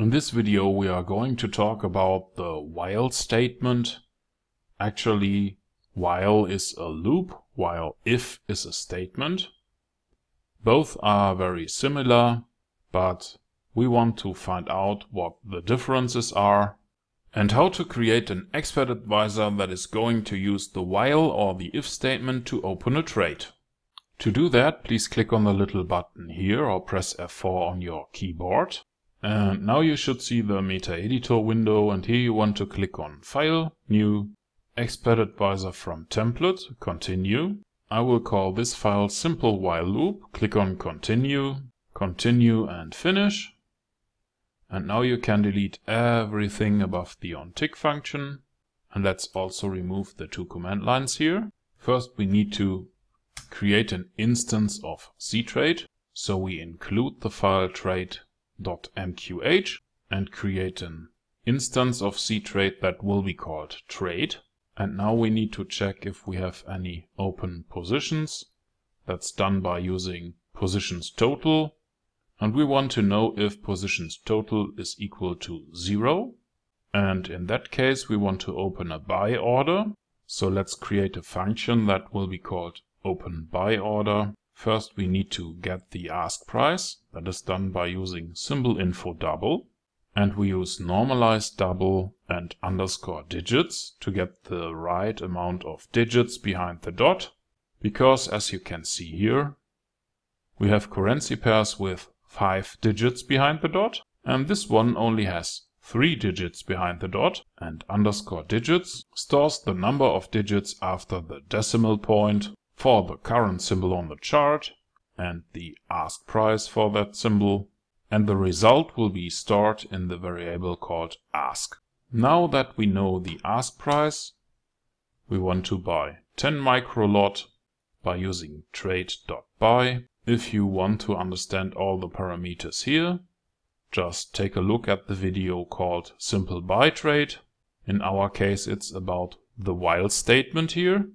In this video we are going to talk about the while statement. Actually, while is a loop, while if is a statement. Both are very similar, but we want to find out what the differences are and how to create an expert advisor that is going to use the while or the if statement to open a trade. To do that, please click on the little button here or press F4 on your keyboard. And now you should see the Meta Editor window and here you want to click on File, New, Expert Advisor from Template, Continue. I will call this file Simple While Loop. Click on Continue, Continue and Finish. And now you can delete everything above the onTick function. And let's also remove the two comment lines here. First we need to create an instance of ctrade. So we include the file trade .mqh and create an instance of ctrade that will be called trade. And now we need to check if we have any open positions. That's done by using positions total. And we want to know if positions total is equal to zero. And in that case, we want to open a buy order. So let's create a function that will be called open buy order First we need to get the ask price. That is done by using symbol info double. And we use normalized double and underscore digits to get the right amount of digits behind the dot. Because as you can see here, we have currency pairs with five digits behind the dot. And this one only has three digits behind the dot and underscore digits stores the number of digits after the decimal point for the current symbol on the chart and the ask price for that symbol and the result will be stored in the variable called ask. Now that we know the ask price, we want to buy 10 micro lot by using trade.buy. If you want to understand all the parameters here, just take a look at the video called Simple Buy Trade. In our case, it's about the while statement here.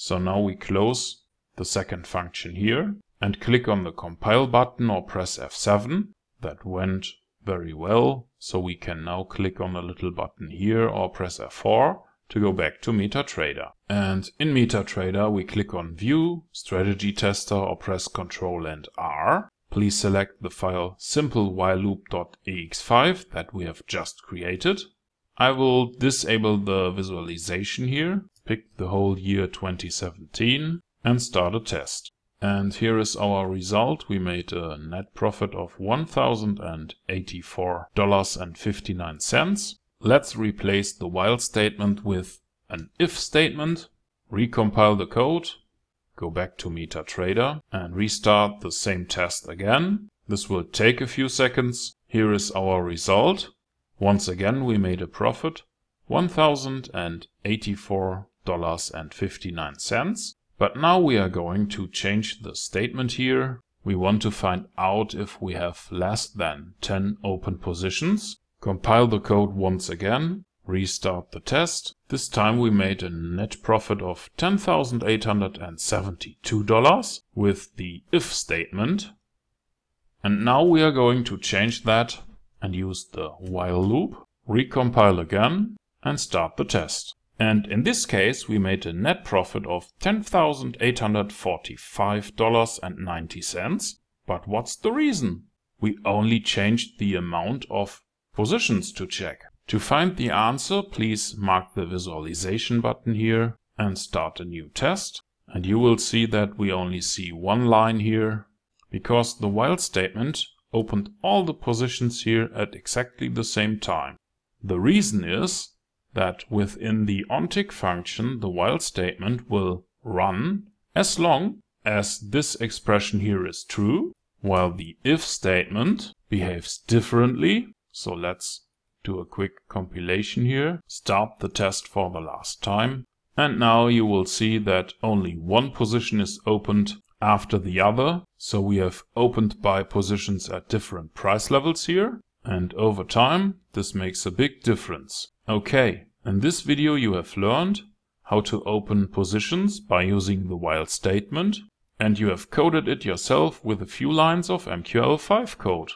So now we close the second function here and click on the compile button or press F7. That went very well. So we can now click on the little button here or press F4 to go back to MetaTrader. And in MetaTrader, we click on View, Strategy Tester or press Ctrl and R. Please select the file simplewhileloop.ex5 that we have just created. I will disable the visualization here pick the whole year 2017 and start a test. And here is our result. We made a net profit of $1,084.59. Let's replace the while statement with an if statement, recompile the code, go back to MetaTrader and restart the same test again. This will take a few seconds. Here is our result. Once again, we made a profit, $1,084.59. But now we are going to change the statement here. We want to find out if we have less than 10 open positions. Compile the code once again, restart the test. This time we made a net profit of $10,872 with the if statement. And now we are going to change that and use the while loop, recompile again and start the test. And in this case, we made a net profit of $10,845.90. But what's the reason? We only changed the amount of positions to check. To find the answer, please mark the visualization button here and start a new test. And you will see that we only see one line here because the while statement opened all the positions here at exactly the same time. The reason is that within the onTick function, the while statement will run as long as this expression here is true, while the if statement behaves differently. So let's do a quick compilation here, start the test for the last time. And now you will see that only one position is opened after the other. So we have opened buy positions at different price levels here. And over time, this makes a big difference. Okay, in this video you have learned how to open positions by using the while statement and you have coded it yourself with a few lines of MQL5 code.